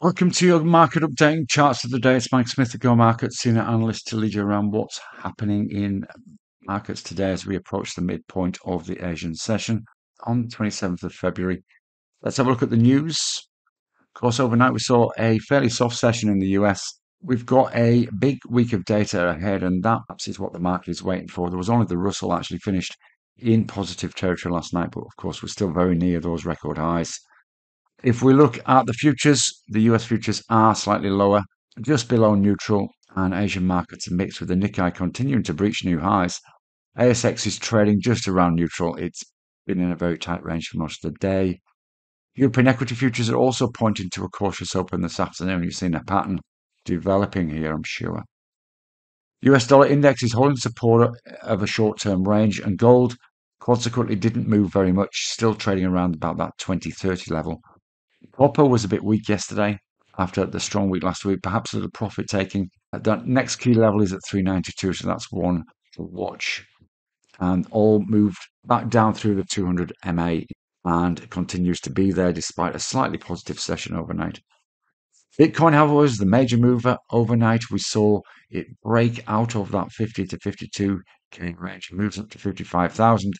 Welcome to your market update charts of the day. It's Mike Smith, the Go Market Senior Analyst, to lead you around what's happening in markets today as we approach the midpoint of the Asian session on the 27th of February. Let's have a look at the news. Of course, overnight we saw a fairly soft session in the US. We've got a big week of data ahead, and that perhaps is what the market is waiting for. There was only the Russell actually finished in positive territory last night, but of course, we're still very near those record highs. If we look at the futures, the US futures are slightly lower, just below neutral, and Asian markets are mixed with the Nikkei continuing to breach new highs. ASX is trading just around neutral. It's been in a very tight range for most of the day. European equity futures are also pointing to a cautious open this afternoon. You've seen a pattern developing here, I'm sure. US dollar index is holding support of a short term range, and gold consequently didn't move very much, still trading around about that 2030 level. Copper was a bit weak yesterday after the strong week last week, perhaps a little profit taking. That next key level is at 392, so that's one to watch. And all moved back down through the 200 MA and continues to be there despite a slightly positive session overnight. Bitcoin, however, was the major mover overnight. We saw it break out of that 50 to 52 K range, moves up to 55,000.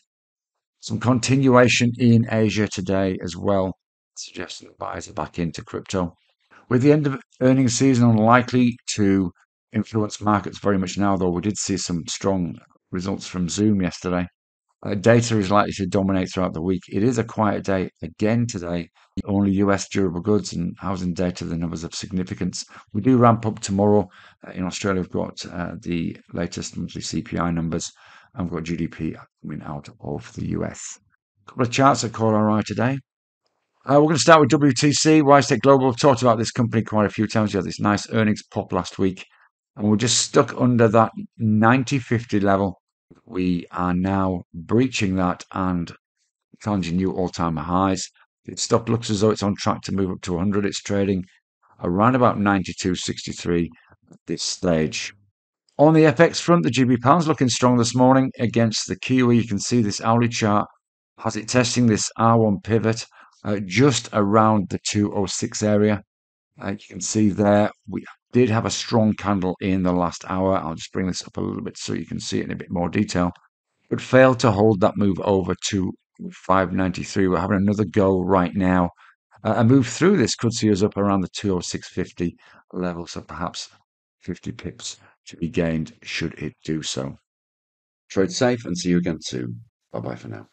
Some continuation in Asia today as well suggesting that buyers are back into crypto. With the end of earnings season unlikely to influence markets very much now, though we did see some strong results from Zoom yesterday. Uh, data is likely to dominate throughout the week. It is a quiet day again today. Only US durable goods and housing data, the numbers of significance. We do ramp up tomorrow. Uh, in Australia, we've got uh, the latest monthly CPI numbers and we've got GDP coming out of the US. A couple of charts that caught our eye today. Uh, we're going to start with WTC. WiseTech Global. We've talked about this company quite a few times. You had this nice earnings pop last week, and we're just stuck under that 90.50 level. We are now breaching that and challenging new all-time highs. Its stock looks as though it's on track to move up to 100. It's trading around about 92.63 at this stage. On the FX front, the GB pound's looking strong this morning against the Kiwi. You can see this hourly chart has it testing this R1 pivot uh, just around the 206 area. Uh, you can see there we did have a strong candle in the last hour. I'll just bring this up a little bit so you can see it in a bit more detail. But failed to hold that move over to 593. We're having another go right now. Uh, a move through this could see us up around the 206.50 level, so perhaps 50 pips to be gained should it do so. Trade safe and see you again soon. Bye bye for now.